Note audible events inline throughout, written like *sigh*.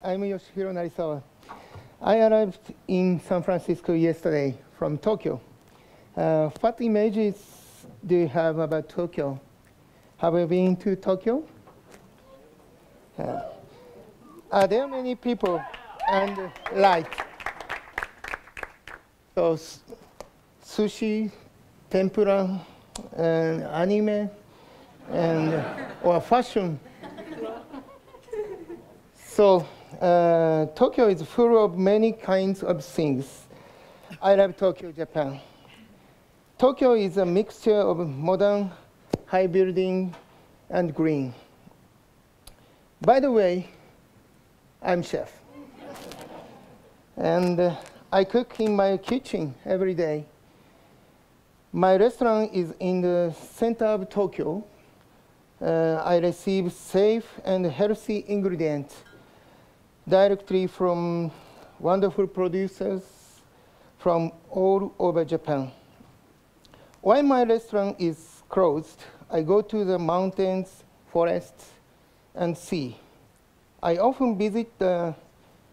I'm Yoshihiro Narisawa. I arrived in San Francisco yesterday from Tokyo. Uh, what images do you have about Tokyo? Have you been to Tokyo? Uh, are there many people and light? So, sushi, tempura, and anime, and or fashion. So uh, Tokyo is full of many kinds of things. I love Tokyo, Japan. Tokyo is a mixture of modern, high building, and green. By the way, I'm chef. and uh, I cook in my kitchen every day. My restaurant is in the center of Tokyo. Uh, I receive safe and healthy ingredients directly from wonderful producers from all over Japan. While my restaurant is closed, I go to the mountains, forests, and sea. I often visit the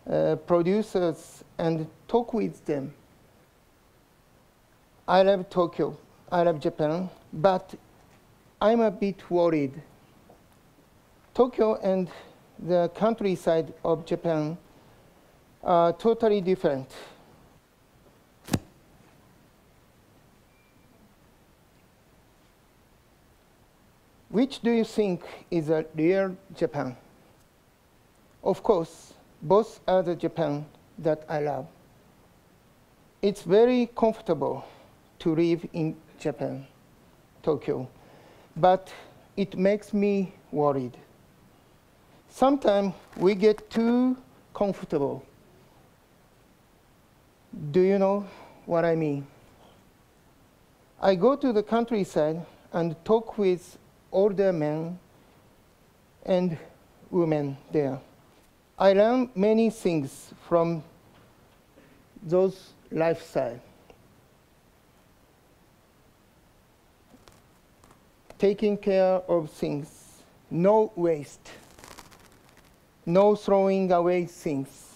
uh, producers and talk with them. I love Tokyo, I love Japan, but I'm a bit worried. Tokyo and the countryside of Japan are totally different. Which do you think is a real Japan? Of course, both are the Japan that I love. It's very comfortable to live in Japan, Tokyo, but it makes me worried. Sometimes we get too comfortable. Do you know what I mean? I go to the countryside and talk with older men and women there. I learn many things from those lifestyle. Taking care of things, no waste, no throwing away things.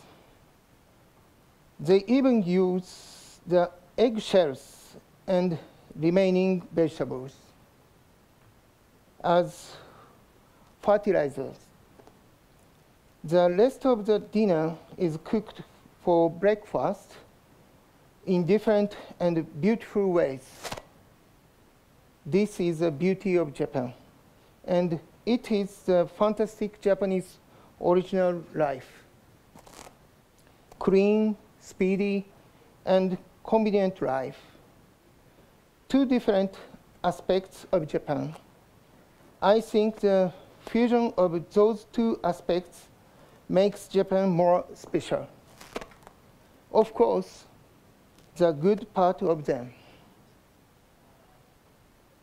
They even use the eggshells and remaining vegetables as fertilizers. The rest of the dinner is cooked for breakfast in different and beautiful ways. This is the beauty of Japan. And it is the fantastic Japanese original life. Clean, speedy, and convenient life. Two different aspects of Japan. I think the fusion of those two aspects makes Japan more special. Of course, the good part of them.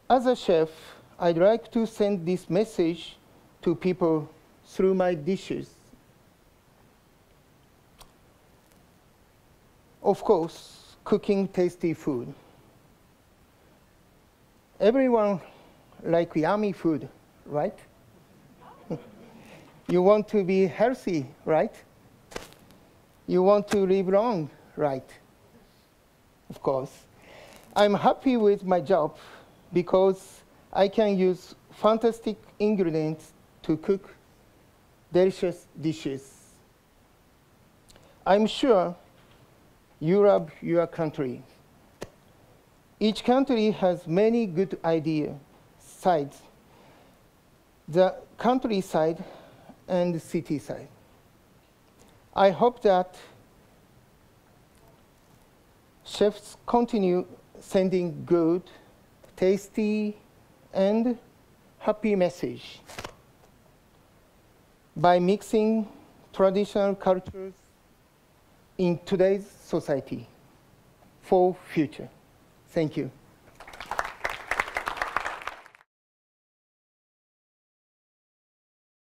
As a chef, I'd like to send this message to people through my dishes. Of course, cooking tasty food. Everyone like yummy food, right? *laughs* you want to be healthy, right? You want to live long, right? Of course. I'm happy with my job because I can use fantastic ingredients to cook delicious dishes. I'm sure love your country. Each country has many good ideas, sides, the countryside and the city side. I hope that chefs continue sending good, tasty, and happy message by mixing traditional cultures in today's society for future. Thank you.